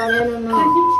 I don't know.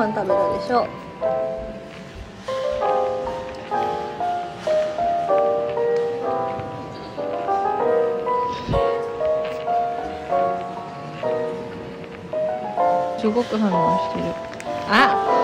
飯食べるでしょ？すごく反応してる。あ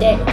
day.